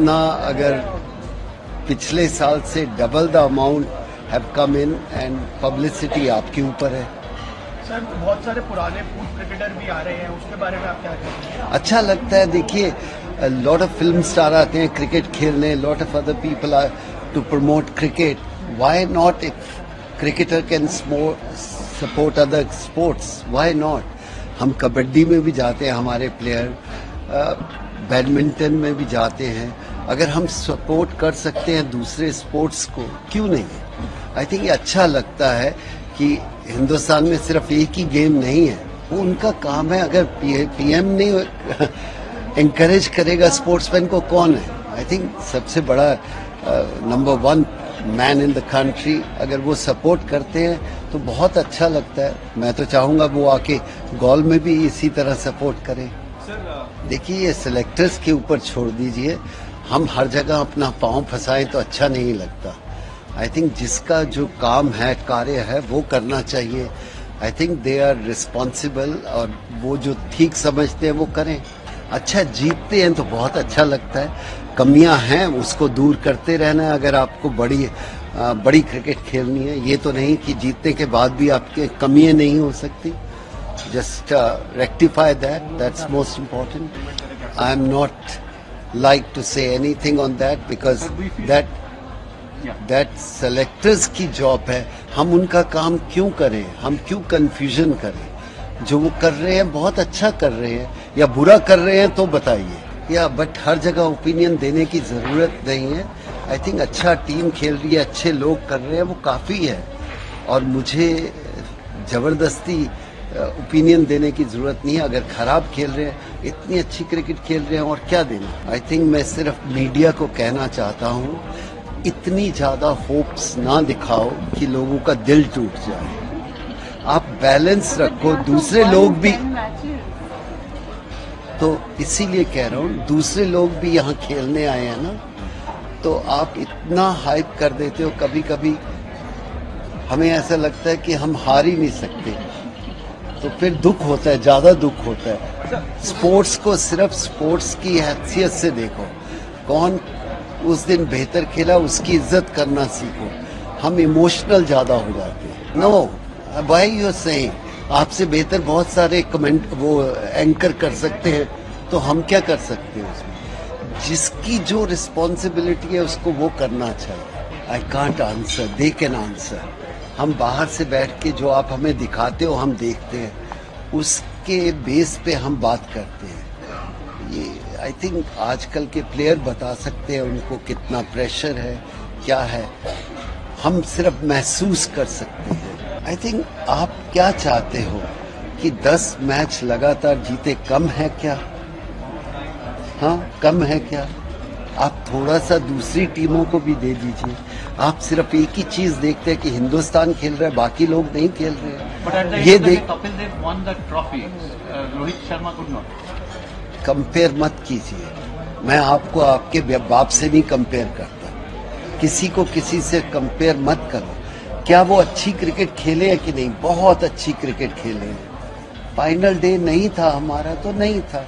इतना अगर पिछले साल से double the amount have come in and publicity आपके ऊपर है। सर बहुत सारे पुराने पूर्व क्रिकेटर भी आ रहे हैं उसके बारे में आप क्या कहते हैं अच्छा लगता है देखिए लॉट ऑफ़ फ़िल्म स्टार आते हैं क्रिकेट खेलने lot of other people are to promote cricket why not if cricketer can support other sports why not हम कबड्डी में भी जाते हैं हमारे प्लेयर बैडमिंटन में भी जाते हैं। अगर हम सपोर्ट कर सकते हैं दूसरे स्पोर्ट्स को, क्यों नहीं? आई थिंक ये अच्छा लगता है कि हिंदुस्तान में सिर्फ़ एक ही गेम नहीं है। वो उनका काम है। अगर पीएम नहीं इंकरेज करेगा स्पोर्ट्समैन को, कौन है? आई थिंक सबसे बड़ा number one man in the country अगर वो सपोर्ट करते हैं तो बहुत अच्छा लगता है। मैं तो चाहूँगा वो आके गोल में भी इसी तरह सपोर्ट करें। देखिए, ये सिलेक्टर्स के ऊपर छोड़ दीजिए। हम हर जगह अपना पाँव फंसाएँ तो अच्छा नहीं लगता। आई थिंक जिसका जो काम है, कार्य है, वो करना चाहिए। I think they are responsible और वो जो ठीक समझते हैं, वो करें। अच्छा जीतते हैं तो बहुत अच्छा लगता है। कमियाँ हैं, उसको दूर करते रहना है अगर आपको बड़ी बड़ी क्रिकेट खेलनी है। ये तो नहीं कि जीतने के बाद भी आपके कमियाँ नहीं हो सकती। Just uh, rectify that. That's most important. I'm not like to say anything on that because that that selectors की जॉब है हम उनका काम क्यों करें हम क्यों कंफ्यूजन करें जो वो कर रहे हैं बहुत अच्छा कर रहे हैं या बुरा कर रहे हैं तो बताइए या बट हर जगह ओपिनियन देने की ज़रूरत नहीं है आई थिंक अच्छा टीम खेल रही है अच्छे लोग कर रहे हैं वो काफ़ी है और मुझे ज़बरदस्ती ओपिनियन देने की ज़रूरत नहीं है। अगर खराब खेल रहे हैं इतनी अच्छी क्रिकेट खेल रहे हैं और क्या देना? आई थिंक मैं सिर्फ़ मीडिया को कहना चाहता हूँ इतनी ज़्यादा होप्स ना दिखाओ कि लोगों का दिल टूट जाए। आप बैलेंस रखो दूसरे लोग भी तो इसीलिए कह रहा हूँ दूसरे लोग भी यहाँ खेलने आए हैं ना तो आप इतना हाइप कर देते हो कभी कभी हमें ऐसा लगता है कि हम हार ही नहीं सकते। तो फिर दुख होता है, ज़्यादा दुख होता है। स्पोर्ट्स को सिर्फ़ स्पोर्ट्स की हैसियत से देखो। कौन उस दिन बेहतर खेला, उसकी इज़्ज़त करना सीखो। हम इमोशनल ज़्यादा हो जाते हैं। नो भाई यू सही आपसे बेहतर बहुत सारे कमेंट वो एंकर कर सकते हैं तो हम क्या कर सकते हैं उसमें? जिसकी जो रिस्पॉन्सिबिलिटी है, उसको वो करना चाहिए। I can't answer they can answer हम बाहर से बैठ के जो आप हमें दिखाते हो, हम देखते हैं। उसके बेस पे हम बात करते हैं। ये आई थिंक आजकल के प्लेयर बता सकते हैं उनको कितना प्रेशर है, क्या है। हम सिर्फ़ महसूस कर सकते हैं। आई थिंक आप क्या चाहते हो कि 10 मैच लगातार जीते, कम है क्या? हाँ कम है क्या? आप थोड़ा सा दूसरी टीमों को भी दे दीजिए। आप सिर्फ़ एक ही चीज़ देखते हैं कि हिंदुस्तान खेल रहा है बाकी लोग नहीं खेल रहे हैं। ये देख trophy. Uh, Rohit Sharma could compare मत कीजिए। मैं आपको आपके बाप से नहीं कंपेयर करता किसी को किसी से कंपेयर मत करो। क्या वो अच्छी क्रिकेट खेले हैं कि नहीं? बहुत अच्छी क्रिकेट खेले हैं। फाइनल डे नहीं था हमारा तो नहीं था।